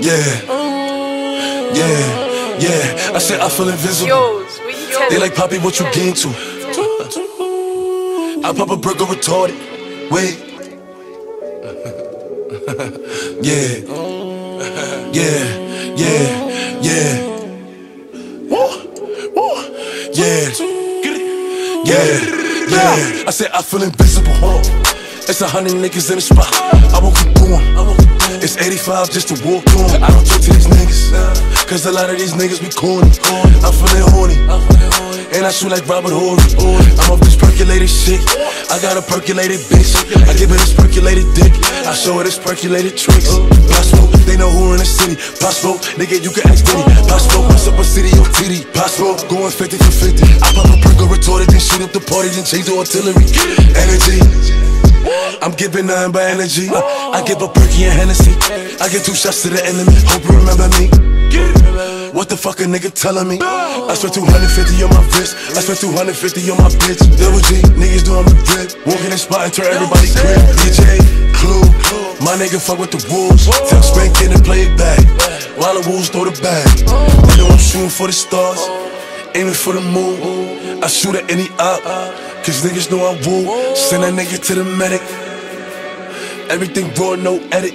Yeah. Yeah. Yeah. I said I feel invisible. Yours, what you telling They like? Poppy, what you get to? I pop a burger retarded. Wait. yeah. Yeah. Yeah. Yeah. Woo. Woo. Yeah. Yeah. Yeah. I said I feel invisible. Hold on. It's a hundred niggas in the spot. I won't keep going. It's 85 just to walk on. I don't talk to these niggas. Cause a lot of these niggas be corny. I'm feeling horny. And I shoot like Robert Horry. I'm off this percolated shit. I got a percolated bitch. I give her this percolated dick. I show her this percolated tricks. Possible, they know who in the city. Possible, nigga, you can ask Diddy. Possible, what's up a city or titty. Possible, going 50 for 50. I pop a perk retorted, then shoot up the party, then change the artillery. Energy. I'm giving nine by energy. Oh. I give a perky and Hennessy. I give two shots to the enemy. Hope you remember me. What the fuck a nigga telling me? I spent 250 on my wrist. I spent 250 on my bitch. Double G, niggas doing the drip. Walking in spot and turn everybody crib. DJ, Clue, my nigga fuck with the wolves. Tell Spank in and play it back. While the wolves throw the bag. They know I'm shooting for the stars. Aiming for the moon. I shoot at any op. Cause niggas know I woo. Send a nigga to the medic. Everything raw, no edit.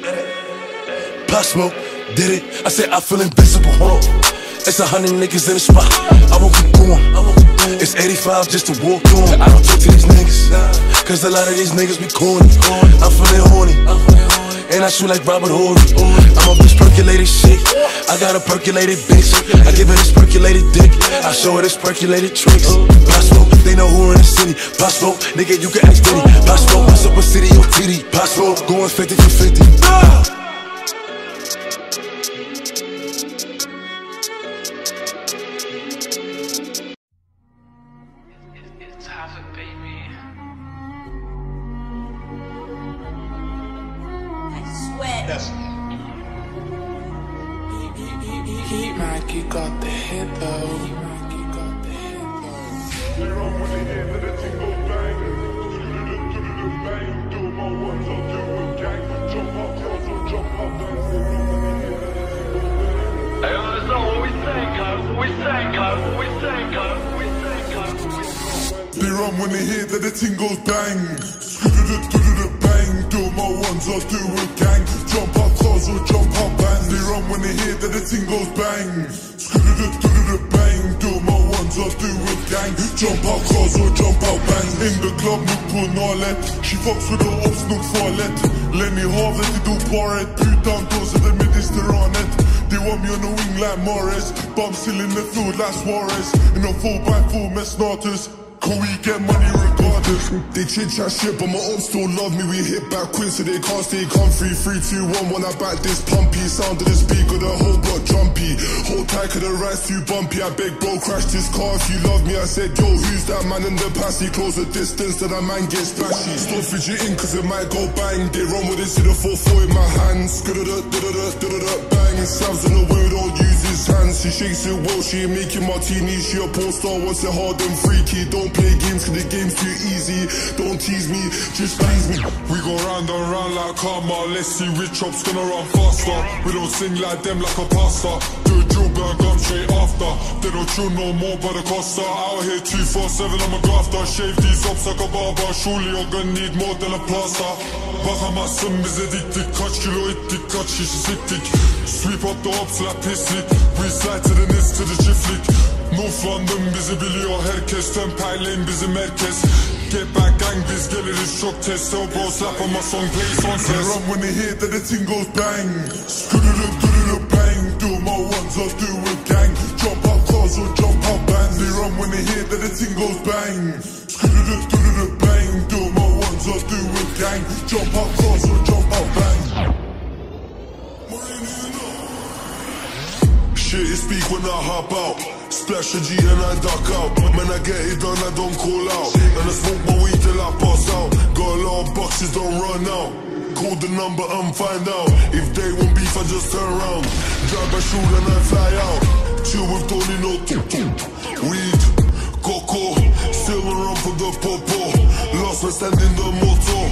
Pop smoke, did it. I said I feel invisible. Hold on. It's a hundred niggas in the spot. I won't keep going. It's 85 just to walk on. I don't talk to these niggas. Cause a lot of these niggas be corny. I'm feeling horny. And I shoot like Robert Horry. I'm a this percolated shit. I got a percolated bitch. I give her this percolated dick. I show her this percolated tricks. Possible, they know who in the city. Possible, nigga, you can ask Diddy. Possible, what's up a city or TD? Possible, going 50 for 50. It's half a baby. I swear. Heat Mikey got the hit though. They run when they hear that the ting goes bang. Bang. Do my ones, I'll do a gang. Jump up cars or jump up bands. They run when they hear that the ting goes bang. Bang. Do my ones, I'll do a gang. Jump up cars or jump out bands. In the club, look på Nalet. She fucks with the ops, nog farligt. Lenny Havet, de do paret. Putan då så det Mediterranet. They want me on the wing like Morris. Bum still in the field like Suarez. In a 4x4 med snorters. Can we get money regardless? They chit chat shit, but my own still love me. We hit back quick so they can't stay comfy. 3, 2, 1, when I back this pumpy. Sound of the speaker, the whole block jumpy. Hold tight, cause the ride's too bumpy. I beg bro, crash this car if you love me. I said, yo, who's that man in the past? He close the distance, then that man gets splashy. Stop fidgeting, cause it might go bang. They run with this, see the 4-4 in my hands. Skudda-da, da-da-da, da-da-da, bang. And Sam's on the way, don't use his hands. She shakes it well, she ain't making martinis. She a porn star, wants it hard and freaky. Don't play games, cause the game's too easy. Don't tease me, just please me. We go round and round like karma. Let's see which chop's gonna run faster. We don't sing like them like a pastor. Do a drill bang, come straight after. They don't chill no more by the Costa. Out here 247, I'm a grafter. Shave these ups like a barber. Surely you're gonna need more than a plaster. Bakamazsın bize dik dik Kaç kilo ettik kaç kişi siktik Sweep up the ops like pislik We slide to the nest to the çiftlik London bizi biliyor herkesten Paylayın bizim herkes Get back gang biz geliriz çok test. So bro slap on my song play son They run when they hear that the thing goes bang. Skuduru bang. Do my ones I'll do a gang. Jump up cars or jump up bands. They run when they hear that the thing goes bang. Skuduru bang. Do my ones I'll do a gang. Jump up cars or jump up bands Shit is speak when I hop out. Splash a G and I duck out. Man, I get it done, I don't call out. And I smoke my weed till I pass out. Got a lot of boxes, don't run out. Call the number and find out. If they want beef, I just turn around. Drive a shoe and I fly out. Chill with Tony, no tuk tuk. Weed, coco. Still around for the popo. Lost my stand in the motor.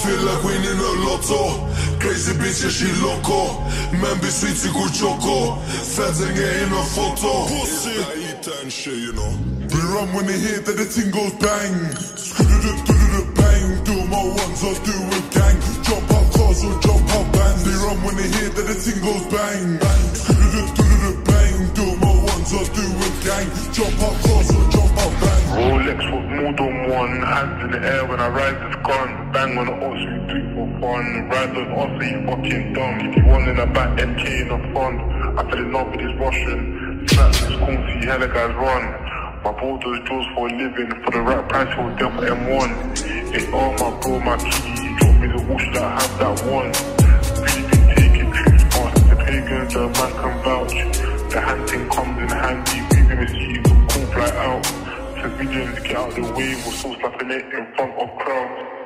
Feel like winning a lotto. Crazy bitch, yeah, she loco. Man blir sweet si kur choco oh. Fansen är in a photo. I eat and shit, you know. We run when they hit that the thing goes bang. Skuddu-du-du-du-du-bang Do my ones, I'll do a gang. Jump out cars or jump out bands. They run when they hit that the thing goes bang. Skuddu-du-du-du-du-bang Do my ones, I'll do a gang. Jump out cars or jump out bands. Rolex with more than one, hands in the air when I ride this gun. On the ox, we do for fun. Ride on us, so you fucking dumb. If you want in a back, MK in the front. I fell in love with this Russian. Slap this cool, see hella guys run. My bro does jaws for a living. For the right price, he'll for M1. It's all my bro, my key. He dropped me the watch that I have that one. Really been taking trips past the pagans, the man can vouch. The hunting comes in handy. We gonna see you cool fly out. Civilians get out the way, we're still slapping it in front of crowds.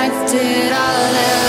the price it